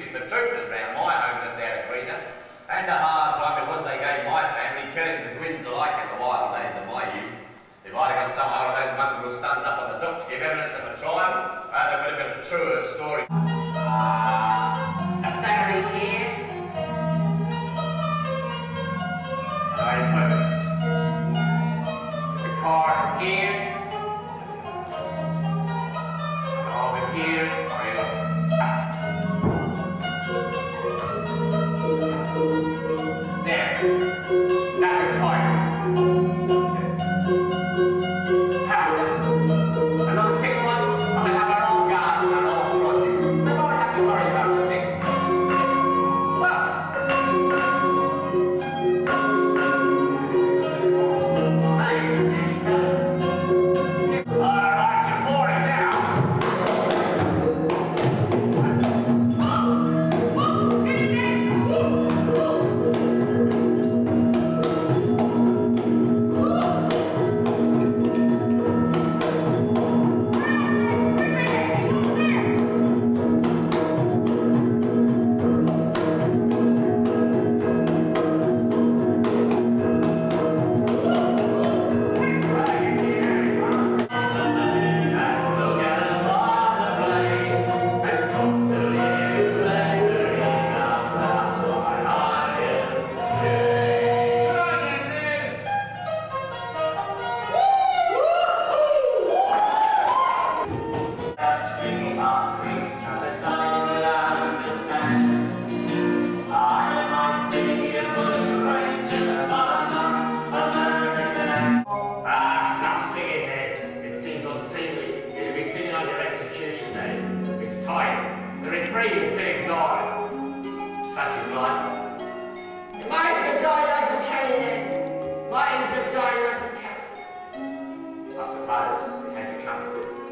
troopers my home just out of And a hard time it was they gave my family curtains and grins alike in the wild days of my youth. If I'd have got some of those mongrel sons up on the dock to give evidence of a trial, uh, would have been a truer story. Uh, a Saturday here. I brave thing, God, such is life. Am I to die like a Cain? Am I to die like a Cain? Our fathers, they had to come to this.